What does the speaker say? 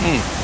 Mm.